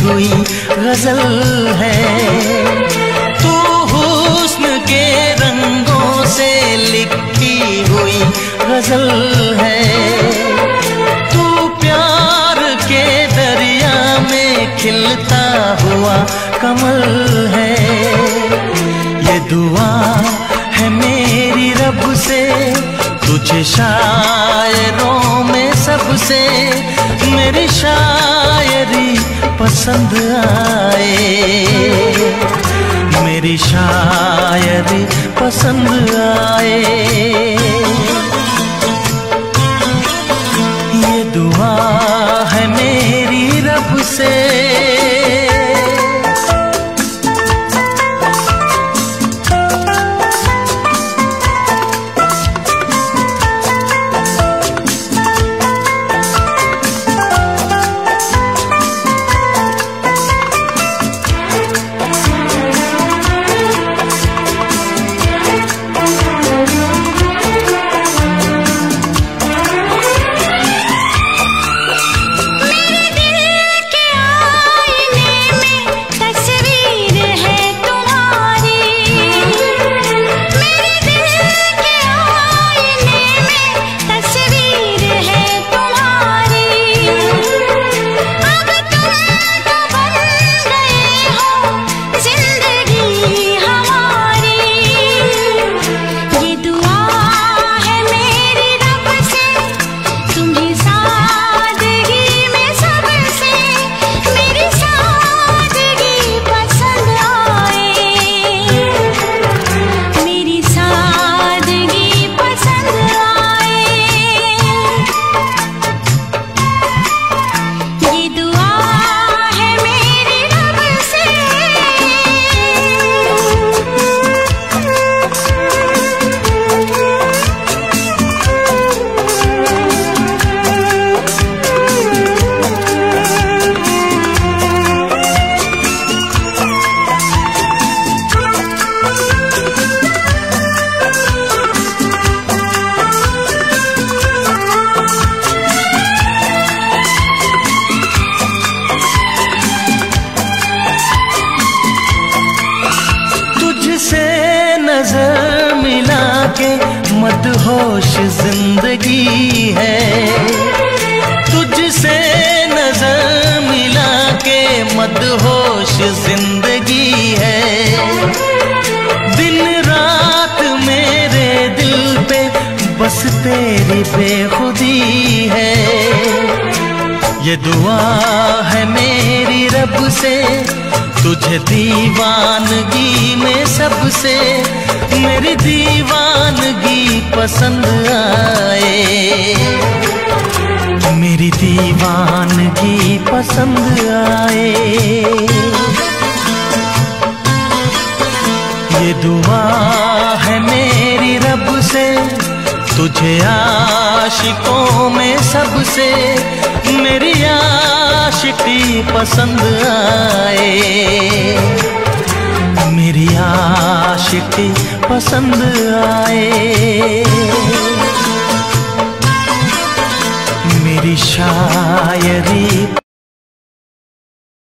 हुई गज़ल है। तू हुस्न के रंगों से लिखी हुई गज़ल है। तू प्यार के दरिया में खिलता हुआ कमल है। ये दुआ है मेरी रब से, तुझे शायरों में सबसे मेरी शायरी पसंद आए। मेरी शायरी पसंद आए। मदहोश ज़िंदगी है। तुझसे नज़र मिला के मदहोश ज़िंदगी है। दिन रात मेरे दिल पे बस तेरी बेखुदी है। ये दुआ है तुझे दीवानगी में सबसे मेरी दीवानगी पसंद आए। मेरी दीवानगी पसंद आए। ये दुआ है मेरी रब से, तुझे आशिकों में सबसे मेरी आशिकी पसंद आए। मेरी आशिकी पसंद आए। मेरी शायरी